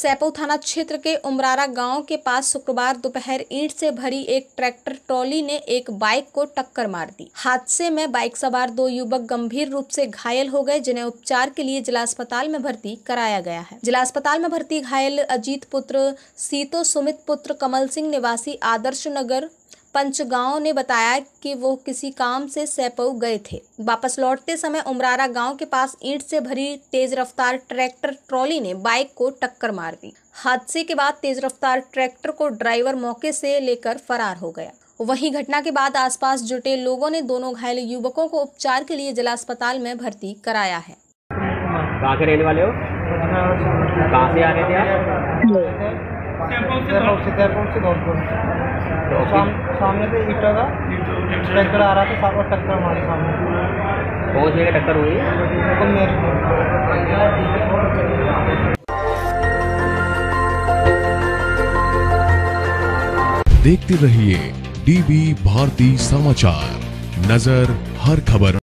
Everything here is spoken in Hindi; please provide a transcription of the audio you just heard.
सैपो थाना क्षेत्र के उमरारा गाँव के पास शुक्रवार दोपहर ईंट से भरी एक ट्रैक्टर ट्रॉली ने एक बाइक को टक्कर मार दी। हादसे में बाइक सवार दो युवक गंभीर रूप से घायल हो गए, जिन्हें उपचार के लिए जिला अस्पताल में भर्ती कराया गया है। जिला अस्पताल में भर्ती घायल अजीत पुत्र, सीतो सुमित पुत्र, कमल सिंह निवासी आदर्श नगर पंचगांव ने बताया कि वो किसी काम से सैपऊ गए थे। वापस लौटते समय उमरारा गाँव के पास ईंट से भरी तेज रफ्तार ट्रैक्टर ट्रॉली ने बाइक को टक्कर मार दी। हादसे के बाद तेज रफ्तार ट्रैक्टर को ड्राइवर मौके से लेकर फरार हो गया। वहीं घटना के बाद आसपास जुटे लोगों ने दोनों घायल युवकों को उपचार के लिए जिला अस्पताल में भर्ती कराया है। कहाँ के रहने वाले हो? कहाँ से आ रहे थे आप? सामने से ईटा का ट्रैक्टर आ रहा था साथ में टक्कर हमारे सामने। बहुत जगह टक्कर हुई? बिल्कुल मेरे देखते रहिए डीबी भारती समाचार। नज़र हर खबर